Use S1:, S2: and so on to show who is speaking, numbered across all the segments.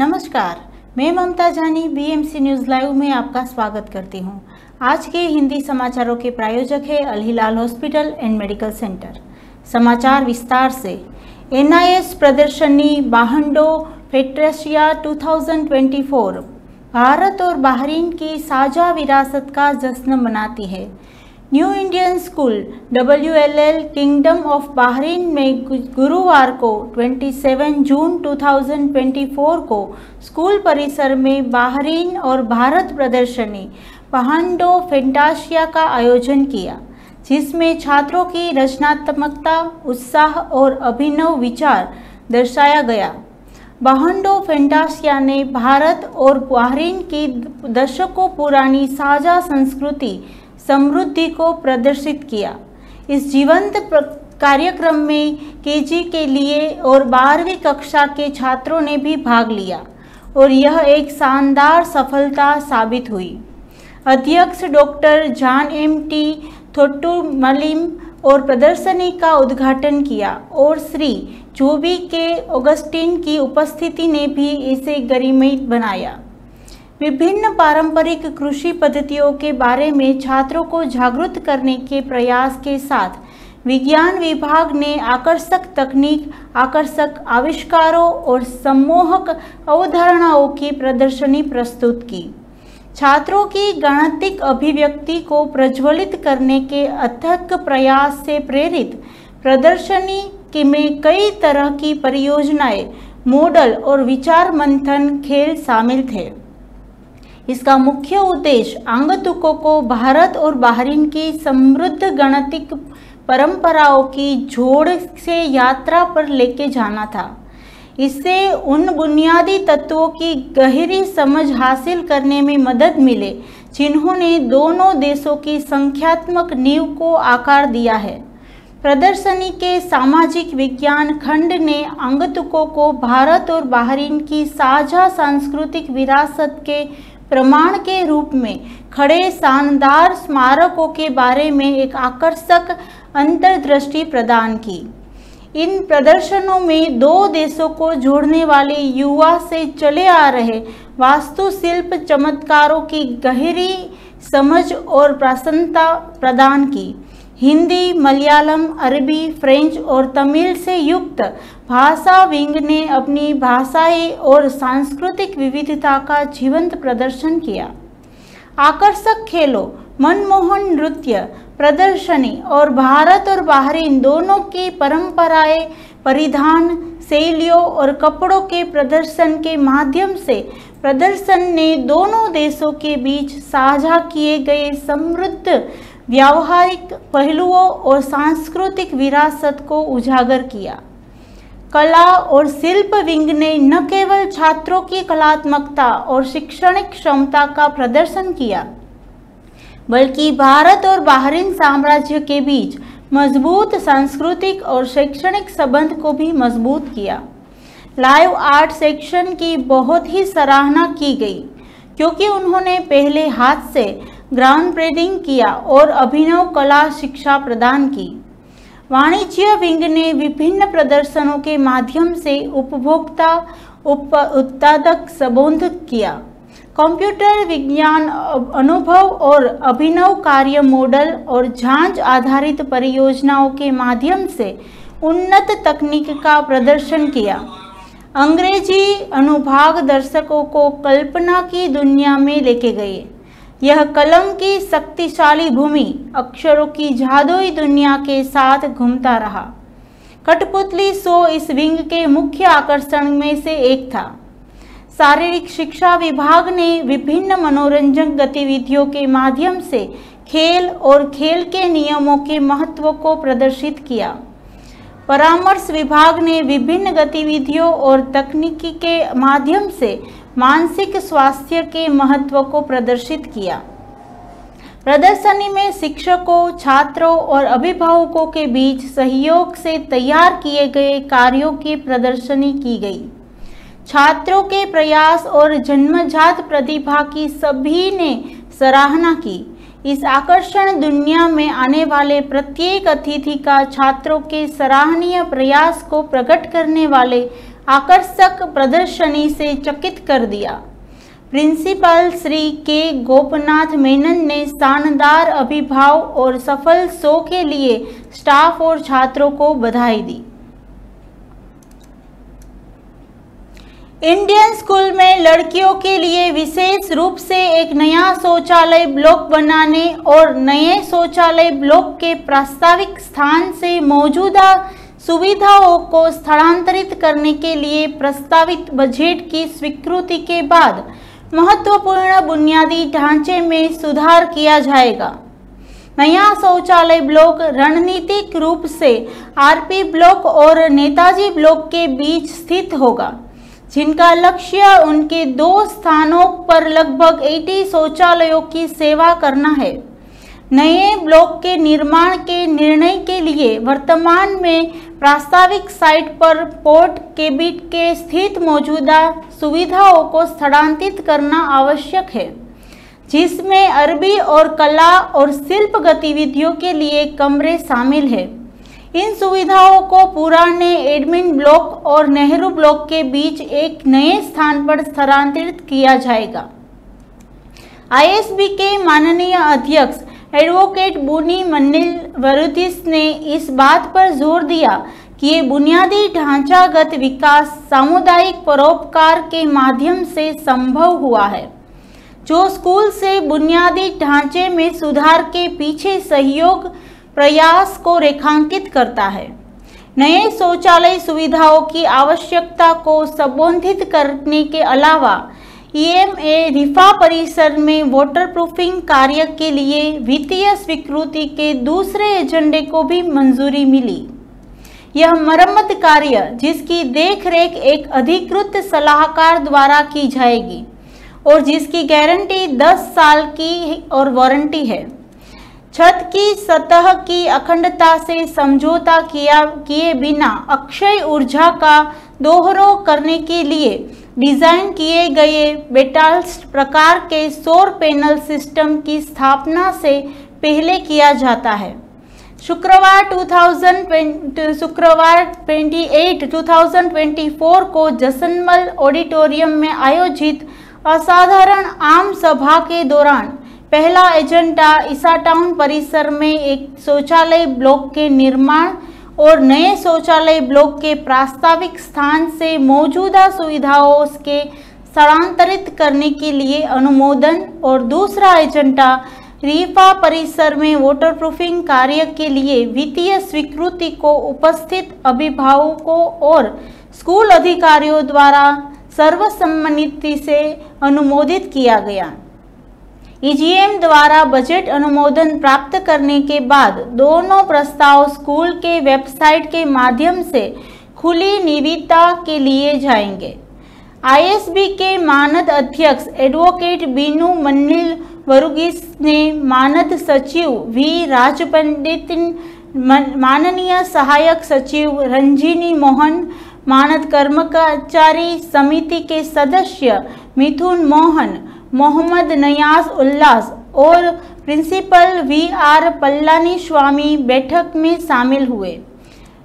S1: नमस्कार, मैं ममता जानी बीएमसी न्यूज़ लाइव में आपका स्वागत करती हूँ। आज के हिंदी समाचारों के प्रायोजक है Al Hilal hospital and medical centre. समाचार विस्तार से। एनआईएस प्रदर्शनी बाहंडो फेट्रेशिया 2024 भारत और बहरीन की साझा विरासत का जश्न मनाती है। New Indian School W L L Kingdom of Bahrain में गुरुवार को 27 जून 2024 को स्कूल परिसर में बहरीन और भारत प्रदर्शनी पहांडो फेंटाशिया का आयोजन किया, जिसमें छात्रों की रचनात्मकता, उत्साह और अभिनव विचार दर्शाया गया। बहंडो फेंटासिया ने भारत और बहरीन की दशकों पुरानी साझा संस्कृति समृद्धि को प्रदर्शित किया। इस जीवंत कार्यक्रम में केजी के लिए और बारहवीं कक्षा के छात्रों ने भी भाग लिया और यह एक शानदार सफलता साबित हुई। अध्यक्ष डॉक्टर जान एम टी थोट्टू मलिम और प्रदर्शनी का उद्घाटन किया और श्री चोबी के ऑगस्टिन की उपस्थिति ने भी इसे गरिमय बनाया। विभिन्न पारंपरिक कृषि पद्धतियों के बारे में छात्रों को जागरूक करने के प्रयास के साथ विज्ञान विभाग ने आकर्षक तकनीक, आकर्षक आविष्कारों और सम्मोहक अवधारणाओं की प्रदर्शनी प्रस्तुत की। छात्रों की गणतिक अभिव्यक्ति को प्रज्वलित करने के अथक प्रयास से प्रेरित प्रदर्शनी के में कई तरह की परियोजनाएँ, मॉडल और विचार मंथन खेल शामिल थे। इसका मुख्य उद्देश्य आंगतुकों को भारत और बाहरीन की समृद्ध गणतिक परंपराओं की जोड़ से यात्रा पर लेके जाना था। इससे उन बुनियादी तत्वों की गहरी समझ हासिल करने में मदद मिले, जिन्होंने दोनों देशों की संख्यात्मक नींव को आकार दिया है। प्रदर्शनी के सामाजिक विज्ञान खंड ने अंगतुकों को भारत और बाहरीन की साझा सांस्कृतिक विरासत के प्रमाण के रूप में खड़े शानदार स्मारकों के बारे में एक आकर्षक अंतर्दृष्टि प्रदान की। इन प्रदर्शनों में दो देशों को जोड़ने वाले युवा से चले आ रहे वास्तुशिल्प चमत्कारों की गहरी समझ और प्रसन्नता प्रदान की। हिंदी, मलयालम, अरबी, फ्रेंच और तमिल से युक्त भाषा विंग ने अपनी भाषाई और सांस्कृतिक विविधता का जीवंत प्रदर्शन किया। आकर्षक खेलों, मनमोहन नृत्य, प्रदर्शनी और भारत और बहरीन दोनों की परंपराएँ, परिधान, शैलियों और कपड़ों के प्रदर्शन के माध्यम से प्रदर्शन ने दोनों देशों के बीच साझा किए गए समृद्ध व्यावहारिक पहलुओं और सांस्कृतिक विरासत को उजागर किया। कला और शिल्प विंग ने न केवल छात्रों की कलात्मकता और शैक्षणिक क्षमता का प्रदर्शन किया, बल्कि भारत और बहरीन साम्राज्य के बीच मज़बूत सांस्कृतिक और शैक्षणिक संबंध को भी मज़बूत किया। लाइव आर्ट सेक्शन की बहुत ही सराहना की गई, क्योंकि उन्होंने पहले हाथ से ग्राउंड ब्रेडिंग किया और अभिनव कला शिक्षा प्रदान की। वाणिज्य विंग ने विभिन्न प्रदर्शनों के माध्यम से उपभोक्ता, उप, उत्पादक संबोध किया। कंप्यूटर विज्ञान, अनुभव और अभिनव कार्य मॉडल और जाँच आधारित परियोजनाओं के माध्यम से उन्नत तकनीक का प्रदर्शन किया। अंग्रेज़ी अनुभाग दर्शकों को कल्पना की दुनिया में लेके गए। यह कलम की शक्तिशाली भूमि अक्षरों की जादुई दुनिया के साथ घूमता रहा। कठपुतली शो इस विंग के मुख्य आकर्षण में से एक था। शारीरिक शिक्षा विभाग ने विभिन्न मनोरंजक गतिविधियों के माध्यम से खेल और खेल के नियमों के महत्व को प्रदर्शित किया। परामर्श विभाग ने विभिन्न गतिविधियों और तकनीकी के माध्यम से मानसिक स्वास्थ्य के महत्व को प्रदर्शित किया। प्रदर्शनी में शिक्षकों, छात्रों और अभिभावकों के बीच सहयोग से तैयार किए गए कार्यों की प्रदर्शनी की गई। छात्रों के प्रयास और जन्मजात प्रतिभा की सभी ने सराहना की। इस आकर्षण दुनिया में आने वाले प्रत्येक अतिथि का छात्रों के सराहनीय प्रयास को प्रकट करने वाले आकर्षक प्रदर्शनी से चकित कर दिया। प्रिंसिपल श्री के गोपनाथ मेनन ने शानदार अभिभाव और सफल शो के लिए स्टाफ और छात्रों को बधाई दी। इंडियन स्कूल में लड़कियों के लिए विशेष रूप से एक नया शौचालय ब्लॉक बनाने और नए शौचालय ब्लॉक के प्रास्ताविक स्थान से मौजूदा सुविधाओं को स्थानांतरित करने के लिए प्रस्तावित बजट की स्वीकृति के बाद महत्वपूर्ण बुनियादी ढांचे में सुधार किया जाएगा। नया शौचालय ब्लॉक रणनीतिक रूप से आरपी ब्लॉक और नेताजी ब्लॉक के बीच स्थित होगा, जिनका लक्ष्य उनके दो स्थानों पर लगभग 80 शौचालयों की सेवा करना है। नए ब्लॉक के निर्माण के निर्णय के लिए वर्तमान में प्रास्ताविक साइट पर पोर्ट केबिट के स्थित मौजूदा सुविधाओं को स्थानांतरित करना आवश्यक है, जिसमें अरबी और कला और शिल्प गतिविधियों के लिए कमरे शामिल हैं। इन सुविधाओं को पुराने एडमिन ब्लॉक और नेहरू ब्लॉक के बीच एक नए स्थान पर स्थानांतरित किया जाएगा। आईएसबी के माननीय अध्यक्ष एडवोकेट बुनी मन्निल वरुदिस ने इस बात पर ज़ोर दिया कि ये बुनियादी ढांचागत विकास सामुदायिक परोपकार के माध्यम से संभव हुआ है। जो स्कूल से बुनियादी ढांचे में सुधार के पीछे सहयोग प्रयास को रेखांकित करता है। नए शौचालय सुविधाओं की आवश्यकता को संबोधित करने के अलावा ईएमए रिफा परिसर में वाटरप्रूफिंग कार्य के लिए वित्तीय स्वीकृति के दूसरे एजेंडे को भी मंजूरी मिली। यह मरम्मत कार्य, जिसकी देखरेख एक अधिकृत सलाहकार द्वारा की जाएगी और जिसकी गारंटी 10 साल की और वारंटी है। छत की सतह की अखंडता से समझौता किया किए बिना अक्षय ऊर्जा का दोहरो करने के लिए डिज़ाइन किए गए बेटाल्स प्रकार के सौर पैनल सिस्टम की स्थापना से पहले किया जाता है। शुक्रवार 2020 शुक्रवार 28 2024 को जसनमल ऑडिटोरियम में आयोजित असाधारण आम सभा के दौरान पहला एजेंडा ईसा टाउन परिसर में एक शौचालय ब्लॉक के निर्माण और नए शौचालय ब्लॉक के प्रास्ताविक स्थान से मौजूदा सुविधाओं के स्थानांतरित करने के लिए अनुमोदन और दूसरा एजेंडा, रीफा परिसर में वाटरप्रूफिंग कार्य के लिए वित्तीय स्वीकृति को उपस्थित अभिभावकों और स्कूल अधिकारियों द्वारा सर्वसम्मति से अनुमोदित किया गया। ईजीएम द्वारा बजट अनुमोदन प्राप्त करने के बाद दोनों प्रस्ताव स्कूल के वेबसाइट के माध्यम से खुली निविदा के लिए जाएँगे। आईएसबी के मानद अध्यक्ष एडवोकेट बीनू मन्निल वरुगिस ने मानद सचिव वी राजपंडित माननीय सहायक सचिव रंजिनी मोहन, मानद कर्मचारी समिति के सदस्य मिथुन मोहन मोहम्मद नयास उल्लास और principal V R Palani Swami बैठक में शामिल हुए।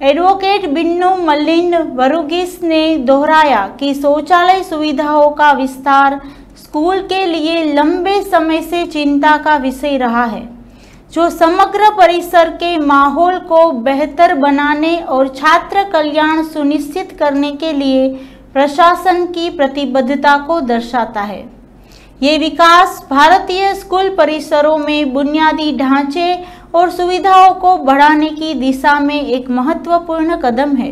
S1: एडवोकेट बिन्नू मलिन वरुगिस ने दोहराया कि शौचालय सुविधाओं का विस्तार स्कूल के लिए लंबे समय से चिंता का विषय रहा है, जो समग्र परिसर के माहौल को बेहतर बनाने और छात्र कल्याण सुनिश्चित करने के लिए प्रशासन की प्रतिबद्धता को दर्शाता है। ये विकास भारतीय स्कूल परिसरों में बुनियादी ढांचे और सुविधाओं को बढ़ाने की दिशा में एक महत्वपूर्ण कदम है,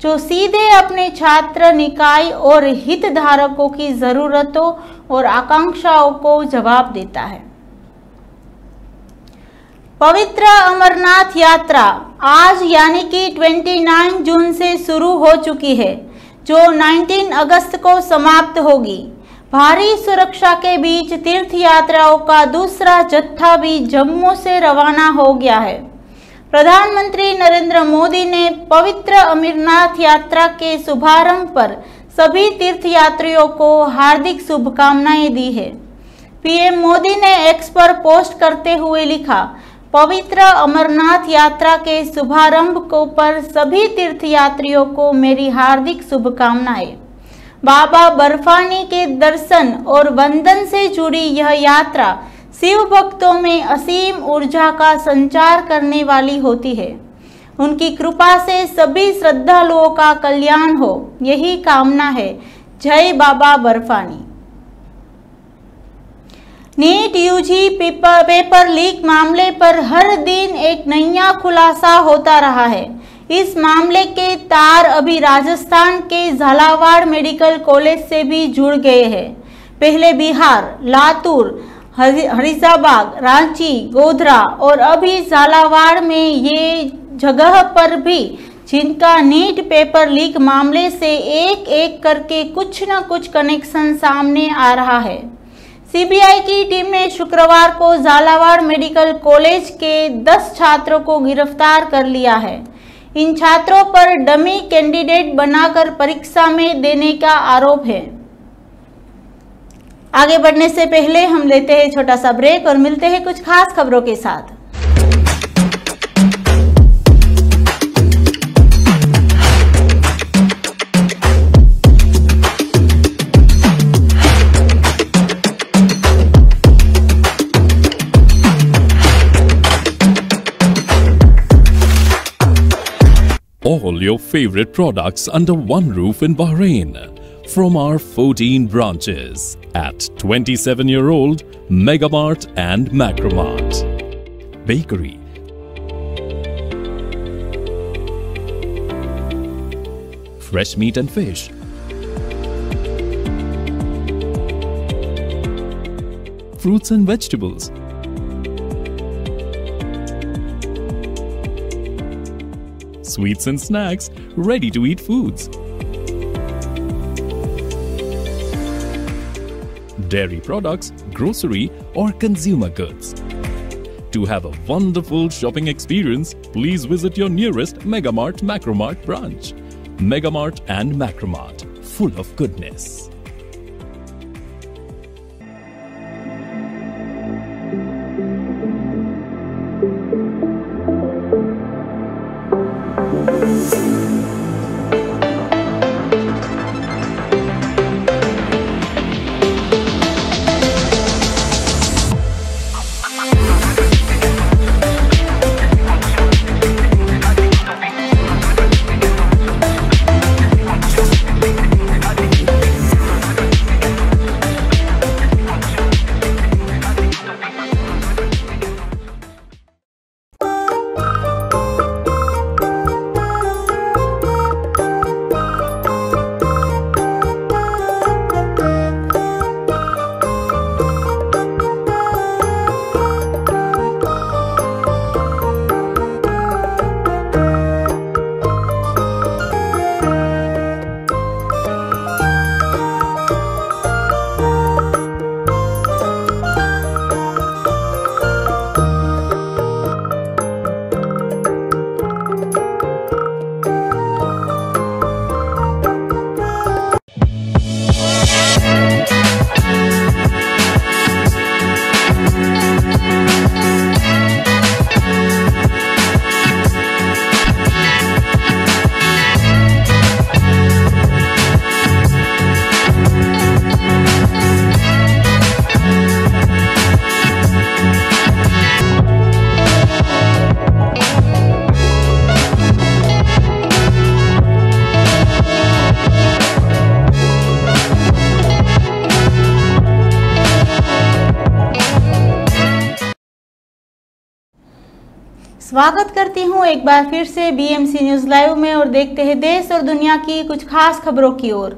S1: जो सीधे अपने छात्र निकाय और हितधारकों की ज़रूरतों और आकांक्षाओं को जवाब देता है। पवित्र अमरनाथ यात्रा आज यानी कि 29 जून से शुरू हो चुकी है, जो 19 अगस्त को समाप्त होगी। भारी सुरक्षा के बीच तीर्थ यात्राओं का दूसरा जत्था भी जम्मू से रवाना हो गया है। प्रधानमंत्री नरेंद्र मोदी ने पवित्र अमरनाथ यात्रा के शुभारंभ पर सभी तीर्थ यात्रियों को हार्दिक शुभकामनाएँ दी है। पीएम मोदी ने एक्स पर पोस्ट करते हुए लिखा, पवित्र अमरनाथ यात्रा के शुभारंभ को पर सभी तीर्थ यात्रियों को मेरी हार्दिक शुभकामनाएँ। बाबा बर्फानी के दर्शन और वंदन से जुड़ी यह यात्रा शिव भक्तों में असीम ऊर्जा का संचार करने वाली होती है। उनकी कृपा से सभी श्रद्धालुओं का कल्याण हो यही कामना है। जय Baba Barfani. NEET UG paper, paper leak मामले पर हर दिन एक नया खुलासा होता रहा है। इस मामले के तार अभी राजस्थान के झालावाड़ मेडिकल कॉलेज से भी जुड़ गए हैं। पहले बिहार, लातूर हरिजाबाग रांची, गोधरा और अभी झालावाड़ में ये जगह पर भी जिनका नीट पेपर लीक मामले से एक एक करके कुछ न कुछ कनेक्शन सामने आ रहा है। सीबीआई की टीम ने शुक्रवार को झालावाड़ मेडिकल कॉलेज के 10 छात्रों को गिरफ़्तार कर लिया है। इन छात्रों पर डमी कैंडिडेट बनाकर परीक्षा में देने का आरोप है। आगे बढ़ने से पहले हम लेते हैं छोटा सा ब्रेक और मिलते हैं कुछ खास खबरों के साथ।
S2: All your favorite products under one roof in Bahrain from our 14 branches at 27 year old Megamart and Macromart. Bakery. Fresh meat and fish. Fruits and vegetables. Sweets and snacks, ready to eat foods. dairy products, grocery, or consumer goods. To have a wonderful shopping experience, please visit your nearest Megamart Macromart branch. Megamart and Macromart, full of goodness.
S1: स्वागत करती हूँ एक बार फिर से BMC news live में और देखते हैं देश और दुनिया की कुछ खास खबरों की ओर।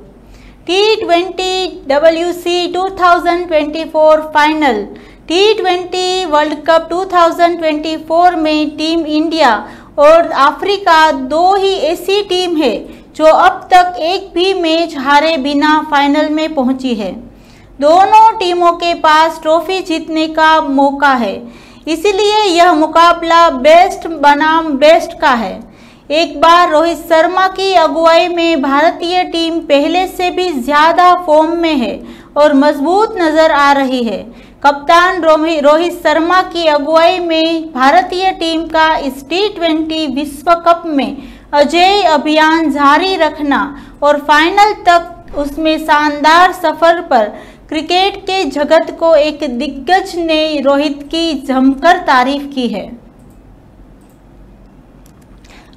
S1: T twenty W C two final T twenty World Cup 2024 में टीम इंडिया और अफ्रीका दो ही ऐसी टीम है जो अब तक एक भी मैच हारे बिना फाइनल में पहुँची है। दोनों टीमों के पास ट्रॉफी जीतने का मौका है। इसीलिए यह मुकाबला बेस्ट बनाम बेस्ट का है। एक बार रोहित शर्मा की अगुवाई में भारतीय टीम पहले से भी ज़्यादा फॉर्म में है और मज़बूत नज़र आ रही है। कप्तान रोहित शर्मा की अगुवाई में भारतीय टीम का इस टी ट्वेंटी विश्व कप में अजय अभियान जारी रखना और फाइनल तक उसमें शानदार सफ़र पर क्रिकेट के जगत को एक दिग्गज ने रोहित की जमकर तारीफ़ की है।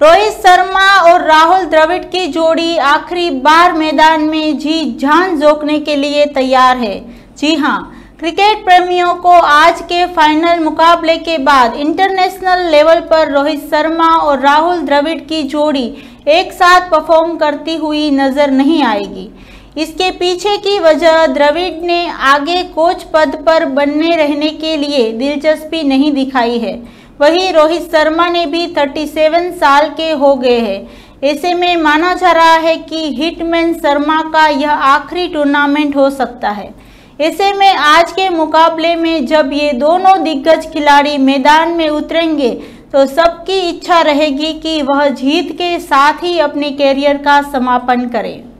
S1: रोहित शर्मा और राहुल द्रविड़ की जोड़ी आखिरी बार मैदान में जी जान जोकने के लिए तैयार है। जी हाँ क्रिकेट प्रेमियों को आज के फाइनल मुकाबले के बाद इंटरनेशनल लेवल पर रोहित शर्मा और राहुल द्रविड़ की जोड़ी एक साथ परफॉर्म करती हुई नज़र नहीं आएगी। इसके पीछे की वजह द्रविड़ ने आगे कोच पद पर बनने रहने के लिए दिलचस्पी नहीं दिखाई है। वही रोहित शर्मा ने भी 37 साल के हो गए हैं। ऐसे में माना जा रहा है कि हिटमैन शर्मा का यह आखिरी टूर्नामेंट हो सकता है। ऐसे में आज के मुकाबले में जब ये दोनों दिग्गज खिलाड़ी मैदान में उतरेंगे तो सबकी इच्छा रहेगी कि वह जीत के साथ ही अपने कैरियर का समापन करें।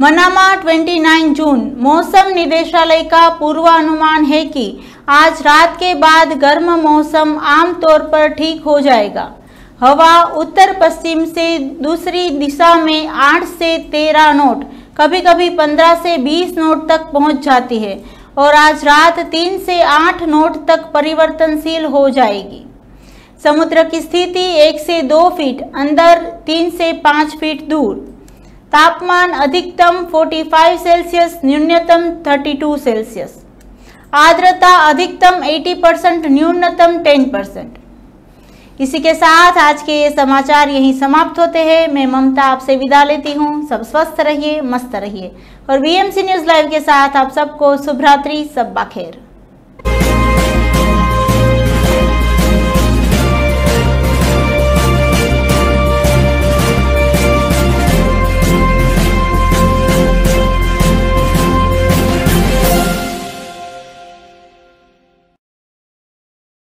S1: मनामा 29 जून मौसम निदेशालय का पूर्वानुमान है कि आज रात के बाद गर्म मौसम आमतौर पर ठीक हो जाएगा। हवा उत्तर पश्चिम से दूसरी दिशा में 8 से 13 नोट कभी कभी 15 से 20 नोट तक पहुँच जाती है और आज रात 3 से 8 नोट तक परिवर्तनशील हो जाएगी। समुद्र की स्थिति 1 से 2 फीट, अंदर 3 से 5 फीट दूर। तापमान अधिकतम 45 सेल्सियस, न्यूनतम 32 सेल्सियस। आर्द्रता अधिकतम 80 परसेंट, न्यूनतम 10 परसेंट। इसी के साथ आज के ये समाचार यहीं समाप्त होते हैं। मैं ममता आपसे विदा लेती हूँ। सब स्वस्थ रहिए, मस्त रहिए। और बीएमसी न्यूज़ लाइव के साथ आप सबको शुभरात्रि सब बाखेर